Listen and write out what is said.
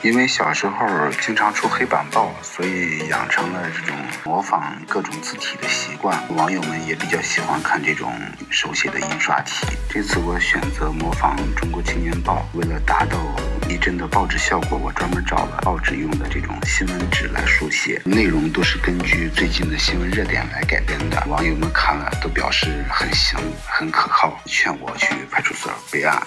因为小时候经常出黑板报所以养成了这种模仿各种字体的习惯。网友们也比较喜欢看这种手写的印刷体。这次我选择模仿中国青年报为了达到逼真的报纸效果我专门找了报纸用的这种新闻纸来书写。内容都是根据最近的新闻热点来改编的网友们看了都表示很行很可靠劝我去派出所备案。